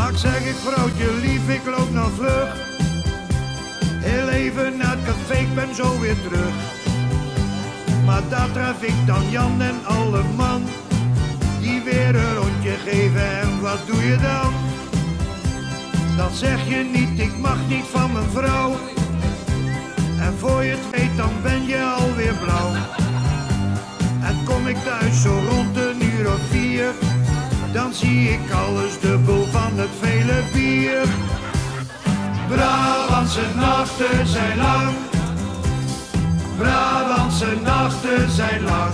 Vaak zeg ik vrouwtje lief, ik loop nog vlug. Heel even naar het café, ik ben zo weer terug. Maar daar tref ik dan Jan en alle man. Die weer een rondje geven en wat doe je dan? Dan zeg je niet, ik mag niet van mijn vrouw. Dan zie ik alles dubbel van het vele bier. Brabantse nachten zijn lang, Brabantse nachten zijn lang.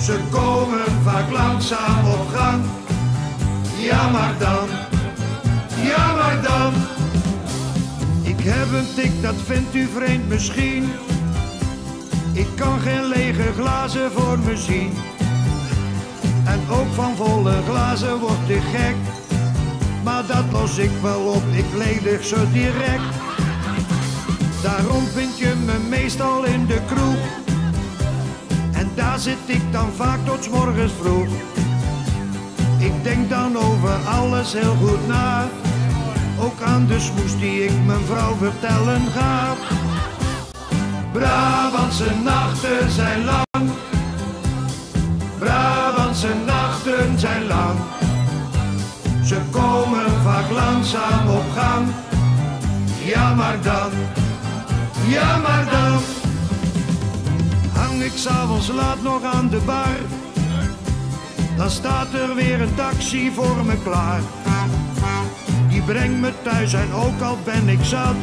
Ze komen vaak langzaam op gang. Ja, maar dan, ja, maar dan. Ik heb een tik, dat vindt u vreemd misschien. Ik kan geen lege glazen voor me zien. Ook van volle glazen word ik gek. Maar dat los ik wel op, ik ledig zo direct. Daarom vind je me meestal in de kroeg. En daar zit ik dan vaak tot morgens vroeg. Ik denk dan over alles heel goed na. Ook aan de smoes die ik mijn vrouw vertellen ga. Brabantse nachten zijn lang. Ze komen vaak langzaam op gang. Ja, maar dan, ja, maar dan. Hang ik s'avonds laat nog aan de bar. Dan staat er weer een taxi voor me klaar. Die brengt me thuis en ook al ben ik zat.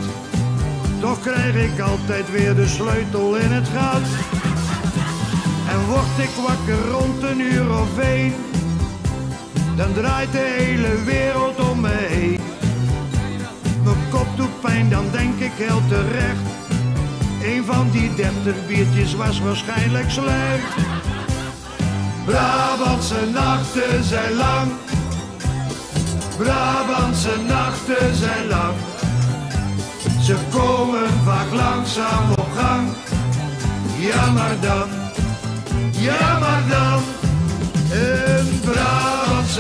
Toch krijg ik altijd weer de sleutel in het gat. En word ik wakker rond een uur of één. Dan draait de hele wereld om me heen. Mijn kop doet pijn, dan denk ik heel terecht. Een van die dertig biertjes was waarschijnlijk slecht. Brabantse nachten zijn lang. Brabantse nachten zijn lang. Ze komen vaak langzaam op gang. Ja, maar dan,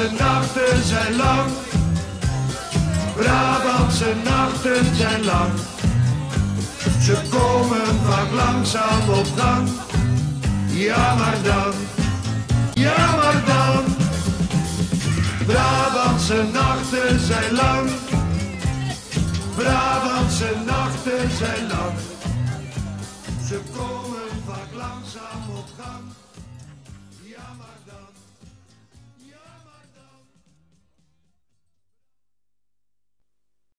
Brabantse nachten zijn lang. Brabantse nachten zijn lang. Ze komen vaak langzaam op gang. Ja, maar dan, ja, maar dan. Brabantse nachten zijn lang. Brabantse nachten zijn lang. Ze komen vaak langzaam op gang. Ja, maar.